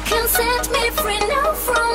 can set me free now from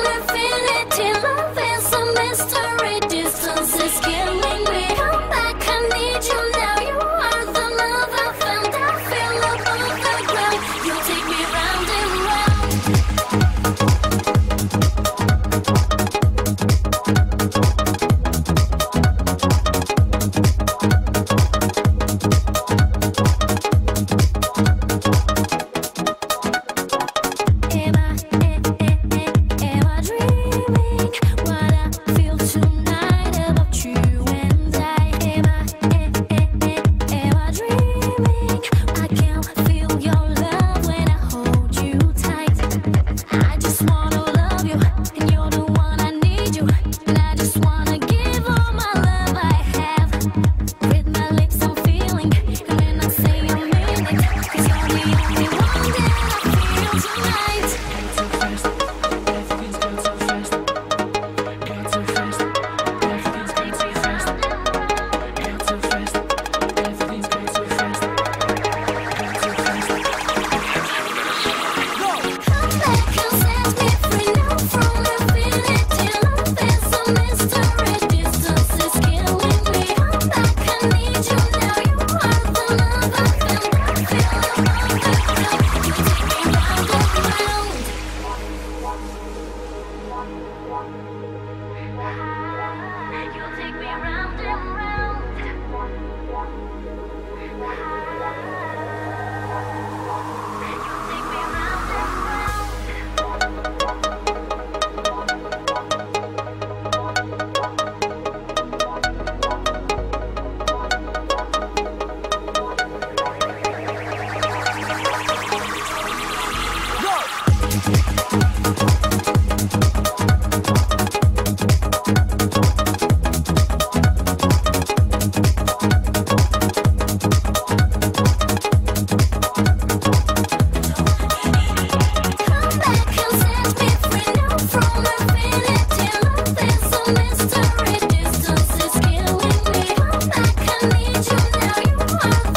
around him. Thank you.